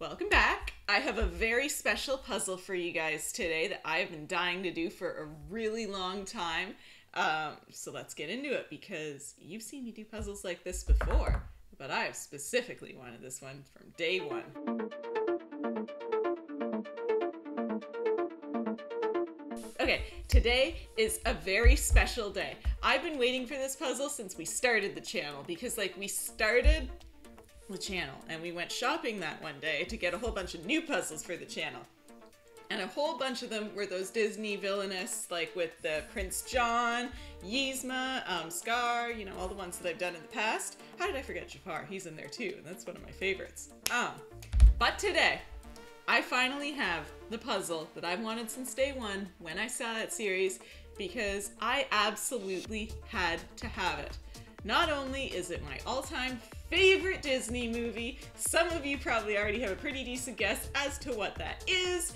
Welcome back. I have a very special puzzle for you guys today that I've been dying to do for a really long time. Um, so let's get into it because you've seen me do puzzles like this before, but I have specifically wanted this one from day one. Okay, today is a very special day. I've been waiting for this puzzle since we started the channel because, like, we started the channel and we went shopping that one day to get a whole bunch of new puzzles for the channel. And a whole bunch of them were those Disney villainous, like with the Prince John, Yzma, um, Scar, you know, all the ones that I've done in the past. How did I forget Jafar? He's in there too, and that's one of my favorites. Um, but today, I finally have the puzzle that I've wanted since day one when I saw that series because I absolutely had to have it. Not only is it my all time favorite Disney movie, some of you probably already have a pretty decent guess as to what that is,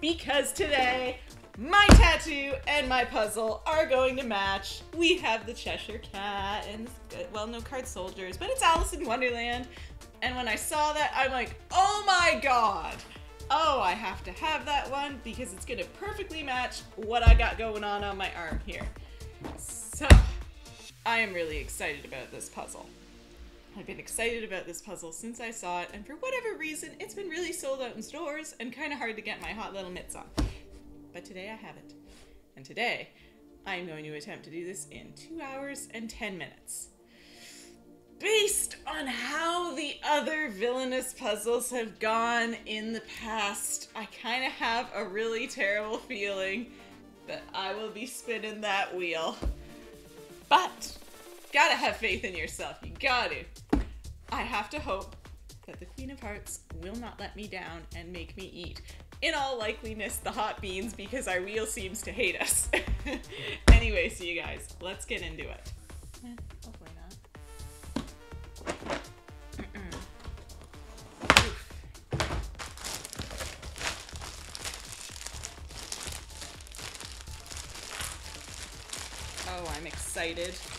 because today my tattoo and my puzzle are going to match. We have the Cheshire Cat and, well, no card soldiers, but it's Alice in Wonderland. And when I saw that, I'm like, oh my god! oh, I have to have that one because it's gonna perfectly match what I got going on on my arm here. So, I am really excited about this puzzle. I've been excited about this puzzle since I saw it, and for whatever reason, it's been really sold out in stores and kind of hard to get my hot little mitts on. But today I have it. And today, I am going to attempt to do this in 2 hours and 10 minutes based on how the other villainous puzzles have gone in the past, I kind of have a really terrible feeling that I will be spinning that wheel. But, gotta have faith in yourself. You gotta. I have to hope that the Queen of Hearts will not let me down and make me eat. In all likeliness, the hot beans because our wheel seems to hate us. anyway, so you guys, let's get into it. Excited.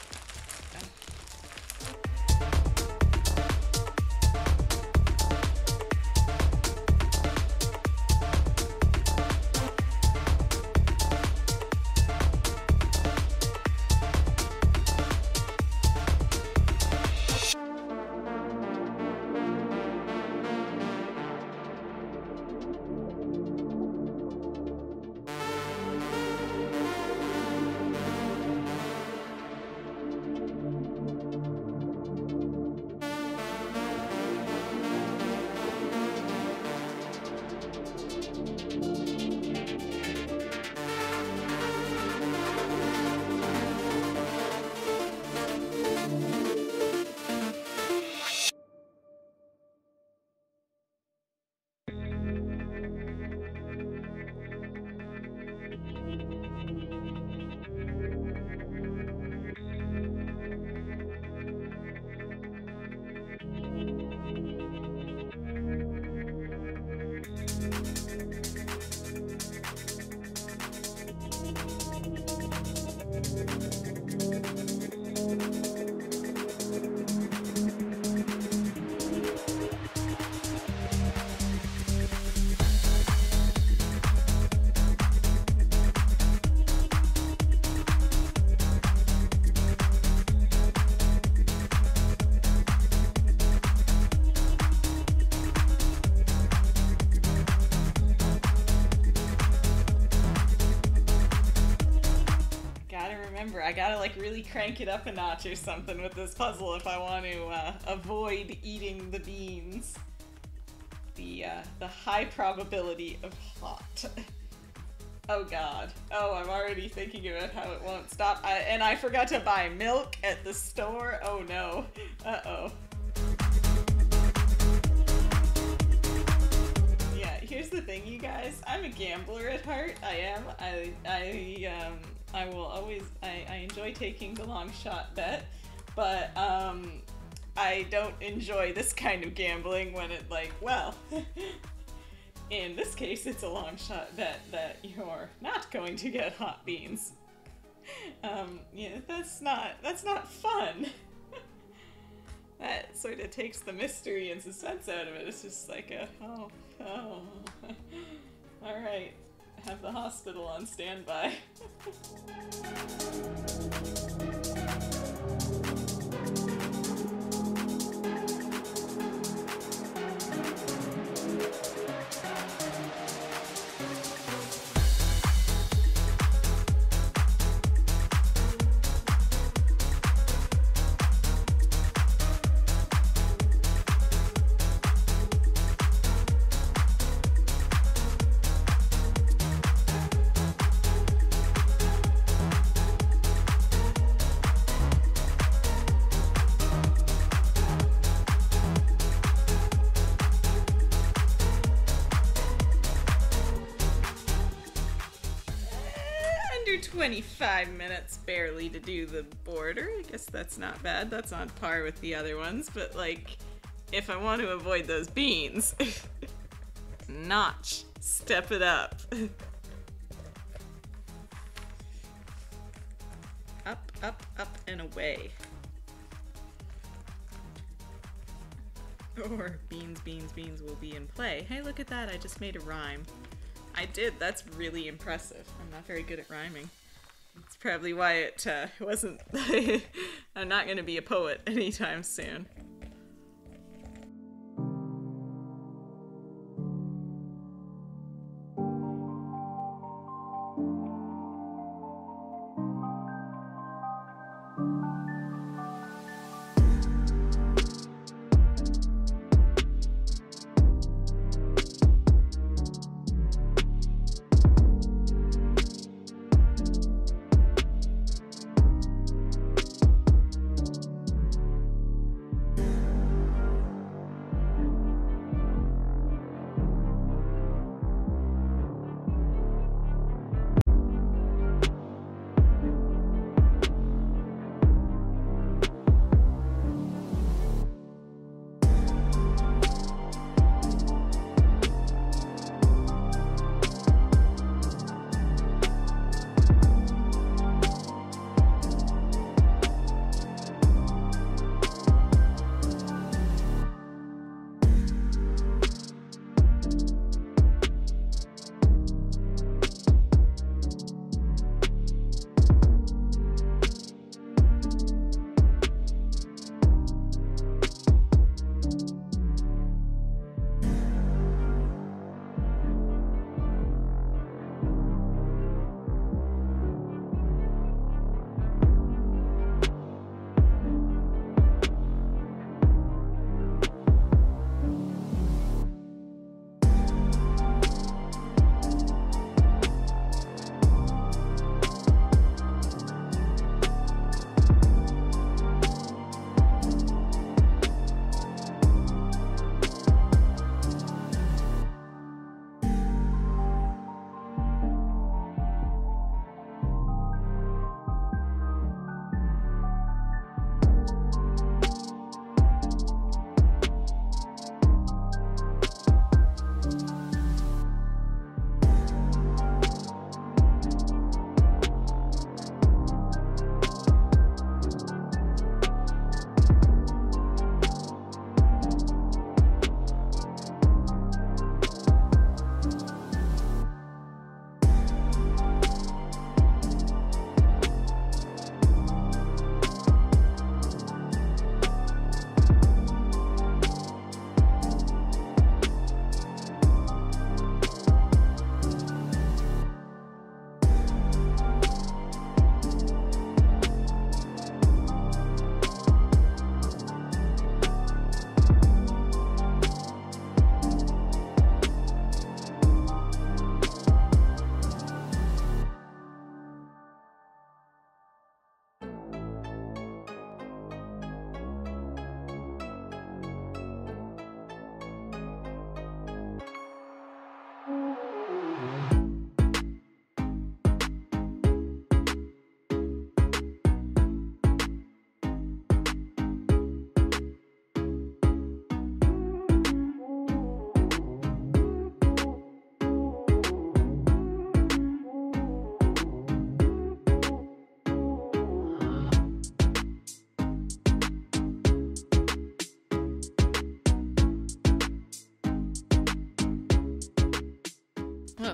Remember. I gotta like really crank it up a notch or something with this puzzle if I want to uh, avoid eating the beans. The uh, the high probability of hot. oh god. Oh, I'm already thinking about how it won't stop. I, and I forgot to buy milk at the store. Oh no. Uh oh. Yeah, here's the thing, you guys. I'm a gambler at heart. I am. I I um I will always I, I enjoy taking the long shot bet, but um, I don't enjoy this kind of gambling when it like well. in this case, it's a long shot bet that you're not going to get hot beans. Um, yeah, that's not that's not fun. that sort of takes the mystery and suspense out of it. It's just like a oh oh. All right, have the hospital on standby. 25 minutes barely to do the border. I guess that's not bad. That's on par with the other ones, but like if I want to avoid those beans, notch, step it up. up, up, up and away. Or beans, beans, beans will be in play. Hey, look at that. I just made a rhyme. I did. That's really impressive. I'm not very good at rhyming. It's probably why it uh, wasn't. I'm not going to be a poet anytime soon.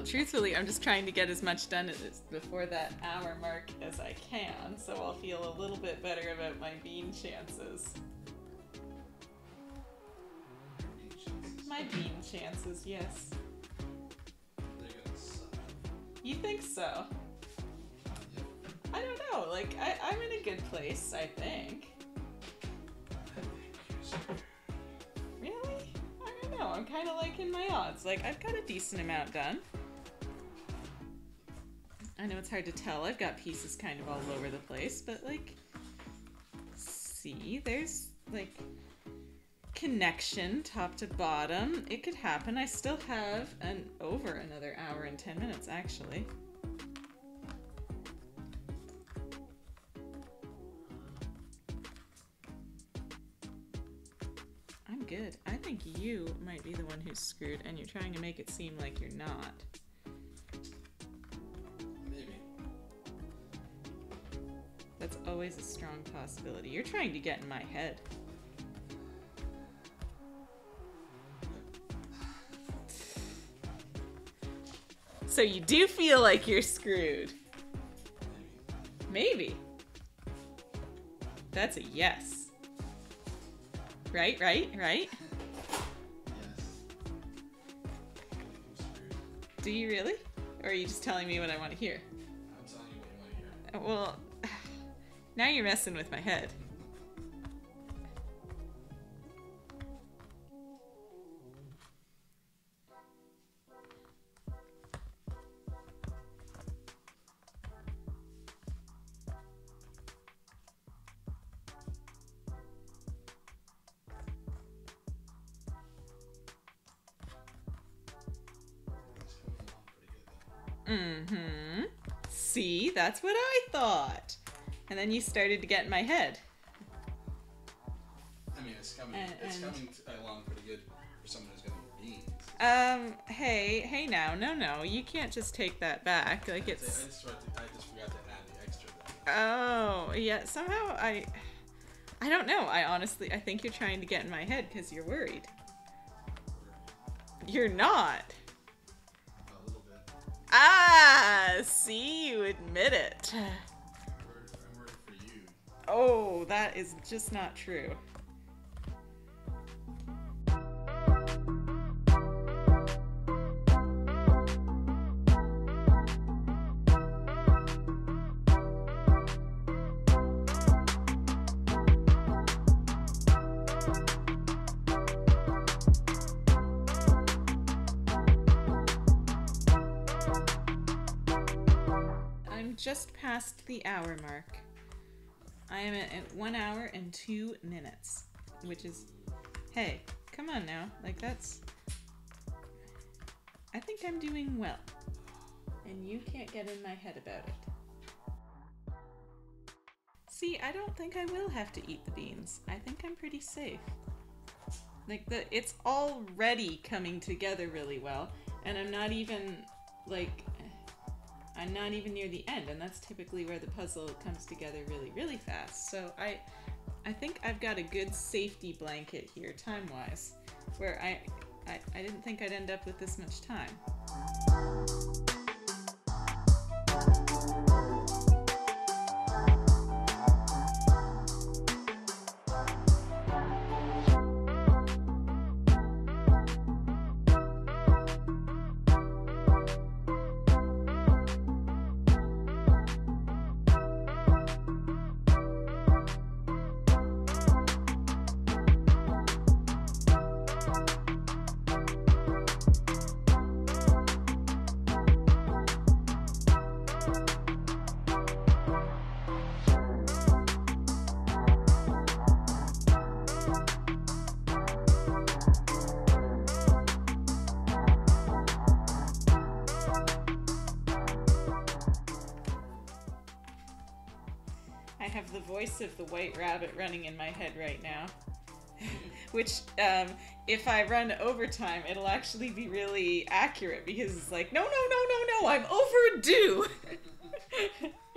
Truthfully, I'm just trying to get as much done as before that hour mark as I can, so I'll feel a little bit better about my bean chances. My bean chances, yes. You think so? I don't know. Like, I, I'm in a good place, I think. Really? I don't know. I'm kind of liking my odds. Like, I've got a decent amount done. I know it's hard to tell. I've got pieces kind of all over the place, but like, see, there's like connection top to bottom. It could happen. I still have an over another hour and 10 minutes actually. I'm good. I think you might be the one who's screwed, and you're trying to make it seem like you're not. Always a strong possibility. You're trying to get in my head. So you do feel like you're screwed. Maybe. That's a yes. Right, right, right? Yes. Do you really? Or are you just telling me what I want to hear? I'm telling you what you want to hear. Uh, Well, now you're messing with my head. And then you started to get in my head. I mean, it's coming. And- it's and- coming along pretty good for someone who's gonna beans. Um, hey, hey now, no, no, you can't just take that back. Like I it's. just, forgot to, I just forgot to add the extra. Then. Oh, yeah. Somehow I. I don't know. I honestly, I think you're trying to get in my head because you're worried. You're not. A little bit. Ah, see, you admit it. Oh, that is just not true. I'm just past the hour mark. I am at, one hour and two minutes, which is, hey, come on now, like that's. I think I'm doing well, and you can't get in my head about it. See, I don't think I will have to eat the beans. I think I'm pretty safe. Like the, it's already coming together really well, and I'm not even like I'm not even near the end, and that's typically where the puzzle comes together really, really fast. So I, I think I've got a good safety blanket here, time-wise, where I, I, I didn't think I'd end up with this much time. Voice of the white rabbit running in my head right now. Which, um, if I run overtime, it'll actually be really accurate because it's like, no, no, no, no, no, I'm overdue.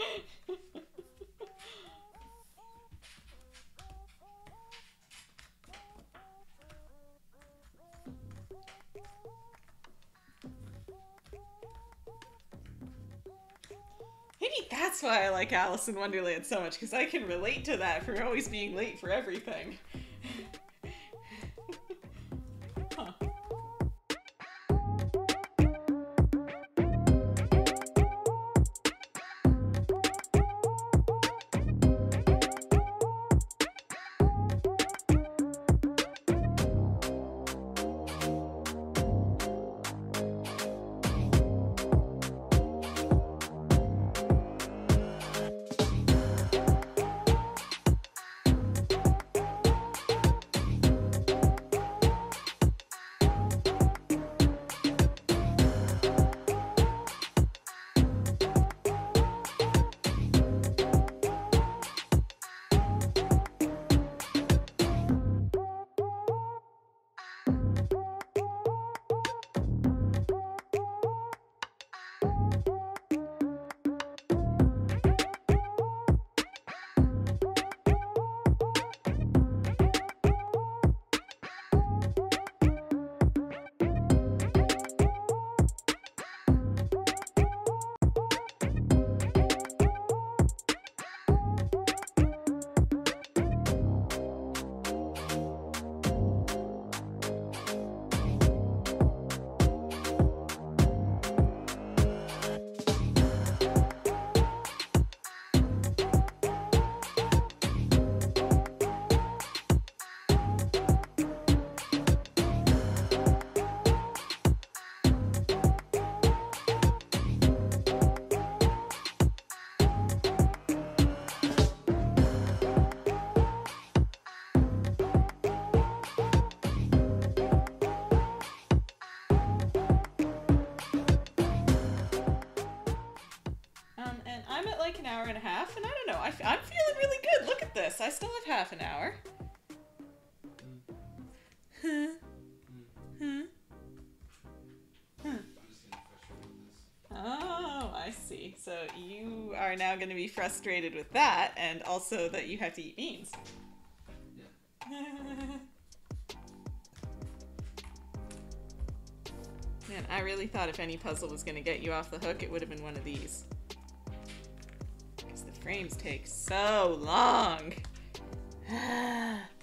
That's why I like Alice in Wonderland so much because I can relate to that for always being late for everything. I don't know. I, am feeling really good. Look at this. I still have half an hour. Huh? Huh? Huh? I'm just getting frustrated with this. Oh, I see. So you are now going to be frustrated with that, and also that you have to eat beans. Yeah. Man, I really thought if any puzzle was going to get you off the hook, it would have been one of these. Frames take so long.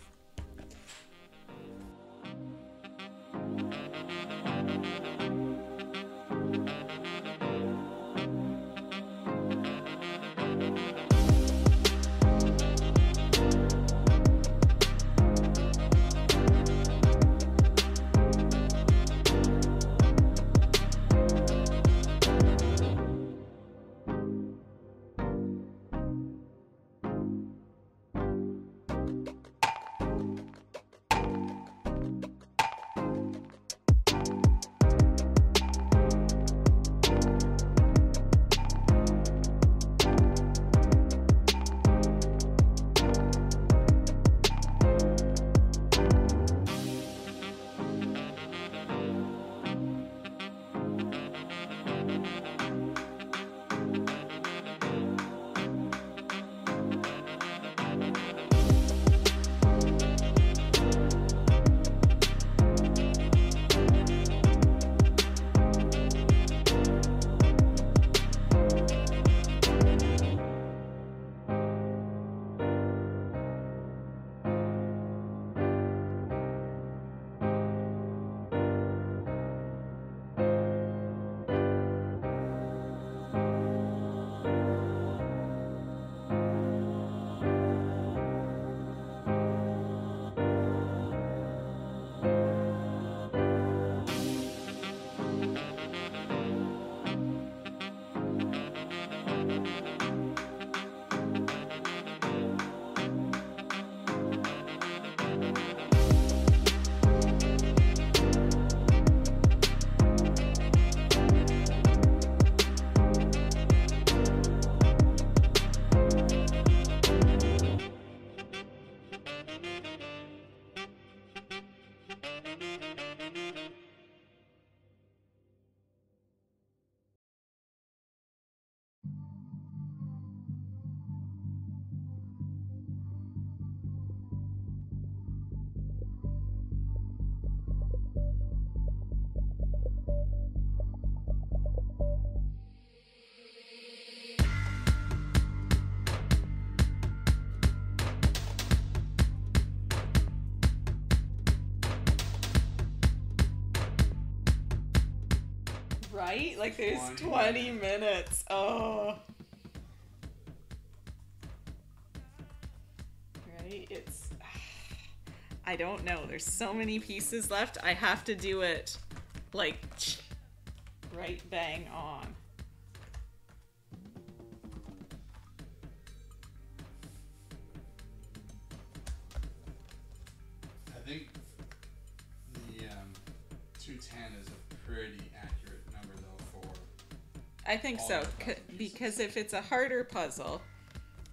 Right? Like there's 20 20 minutes. Oh. Right? It's. I don't know. There's so many pieces left. I have to do it like right bang on. So. Because if it's a harder puzzle,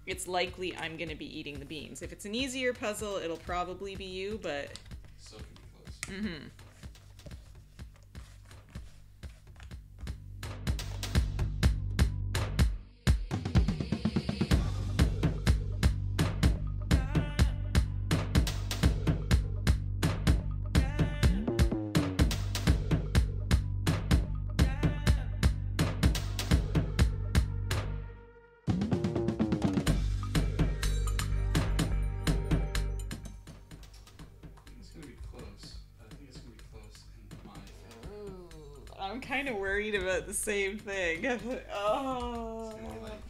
it's likely I'm going to be eating the beans. If it's an easier puzzle, it'll probably be you, but. still can kind of worried about the same thing. oh. It's gonna be like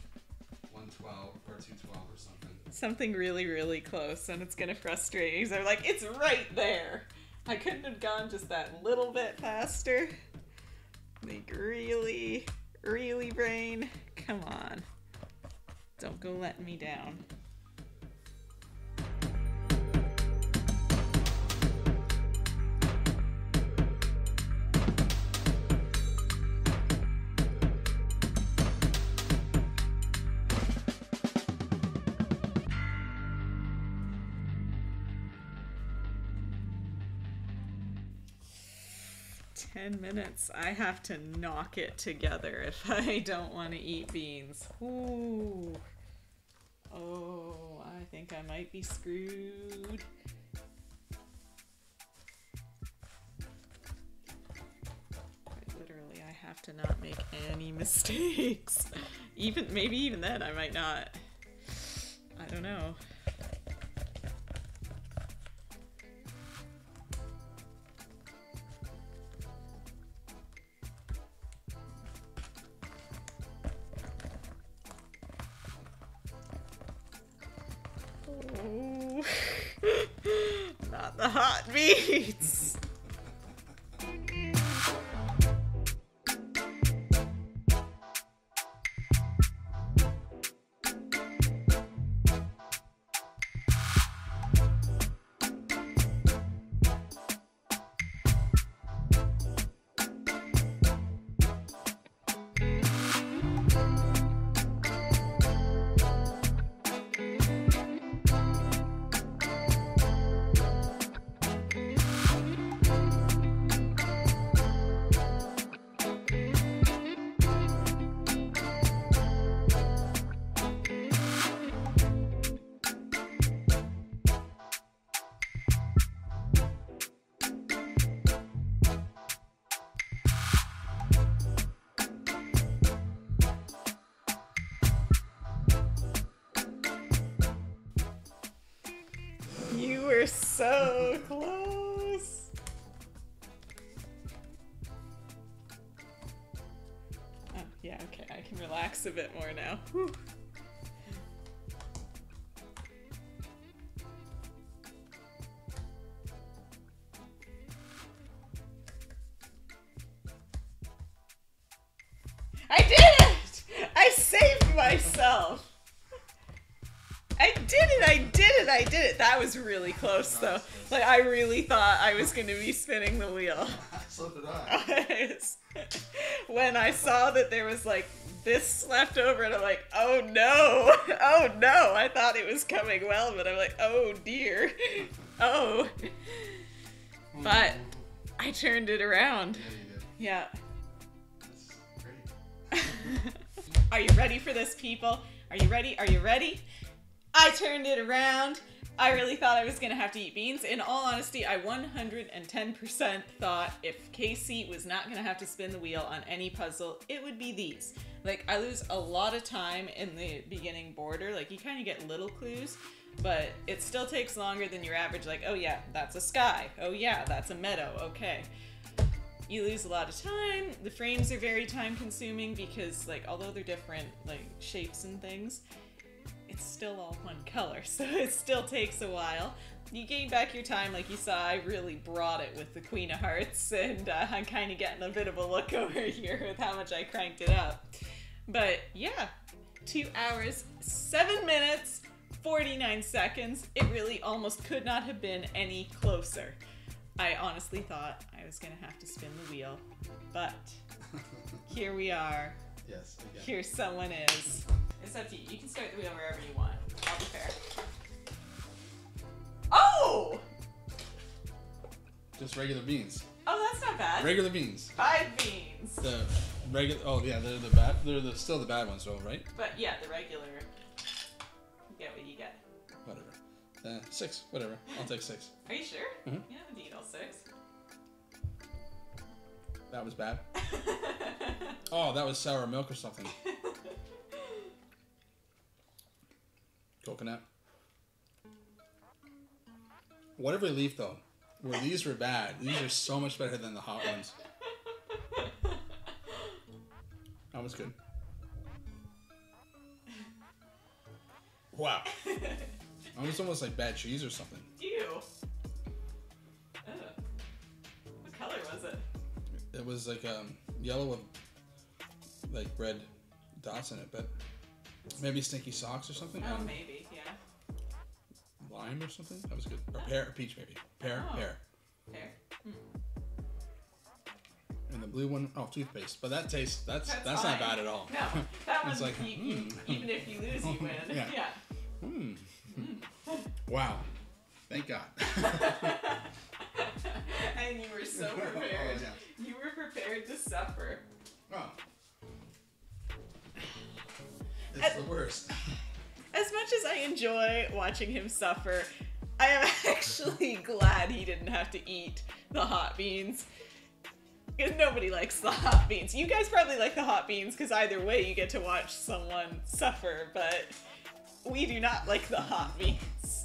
112 or 212 or something. Something really, really close, and it's going to frustrate me because I'm like, it's right there. I couldn't have gone just that little bit faster. Like, really, really, brain? Come on. Don't go letting me down. Ten minutes. I have to knock it together if I don't want to eat beans. Ooh. Oh, I think I might be screwed. Quite literally, I have to not make any mistakes. Even maybe even then, I might not. I don't know. So close. Oh, yeah, okay. I can relax a bit more now. Whew. Was really close, though. Like, I really thought I was gonna be spinning the wheel. so did I. when I saw that there was like this left over, and I'm like, oh no! Oh no! I thought it was coming well, but I'm like, oh dear. Oh. But I turned it around. Yeah, Yeah. did. That's great. Are you ready for this, people? Are you ready? Are you ready? I turned it around. I really thought I was gonna have to eat beans. In all honesty, I 110% thought if Casey was not gonna have to spin the wheel on any puzzle, it would be these. Like, I lose a lot of time in the beginning border. Like, you kind of get little clues, but it still takes longer than your average. Like, oh yeah, that's a sky. Oh yeah, that's a meadow. Okay. you lose a lot of time. The frames are very time consuming because like although they're different like shapes and things, it's still all one color, so it still takes a while. You gain back your time, like you saw. I really brought it with the Queen of Hearts, and uh, I'm kind of getting a bit of a look over here with how much I cranked it up. But yeah, two hours, seven minutes, 49 seconds. It really almost could not have been any closer. I honestly thought I was gonna have to spin the wheel, but here we are. Yes. Again. Here someone is. It's up to you. You can start the wheel wherever you want. I'll be fair. Oh! Just regular beans. Oh, that's not bad. Regular beans. Five beans. The regular. Oh yeah, they're the bad. They're the still the bad ones, though, right? But yeah, the regular. You get what you get. Whatever. Uh, six. Whatever. I'll take six. Are you sure? Mhm. Yeah, I need all six. That was bad. Oh, that was sour milk or something. Coconut. Whatever leaf though, where these were bad, these are so much better than the hot ones. That was good. Wow. That was almost like bad cheese or something. Ew. Ugh. What color was it? It was like um, yellow with like red dots in it, but maybe stinky socks or something. Oh, maybe, yeah. Lime or something. That was good. Or pear, or peach maybe. Pear, Oh. pear. There. And the blue one, oh, toothpaste. But that tastes. That's that's, That's not bad at all. No, that It's one, like, you, you, mm. even if you lose, you win. Yeah. yeah. Hmm. Wow. Thank God. and you were so Oh, prepared. yeah. You were prepared to suffer. Oh. It's the worst. As much as I enjoy watching him suffer, I am actually glad he didn't have to eat the hot beans. Because nobody likes the hot beans. You guys probably like the hot beans because either way you get to watch someone suffer, but we do not like the hot beans.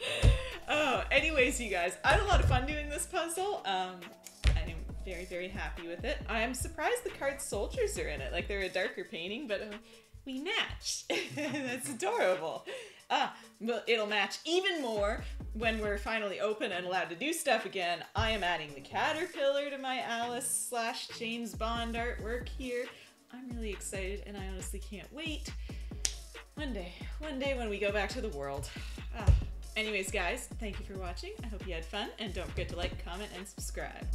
Oh, anyways, you guys, I had a lot of fun doing this puzzle. Um, I'm very, very happy with it. I'm surprised the card soldiers are in it. Like they're a darker painting, but uh, we match. That's adorable. Ah, but it'll match even more when we're finally open and allowed to do stuff again. I am adding the caterpillar to my Alice slash James Bond artwork here. I'm really excited, and I honestly can't wait. One day, one day when we go back to the world. Ah. Anyways, guys, thank you for watching. I hope you had fun, and don't forget to like, comment, and subscribe.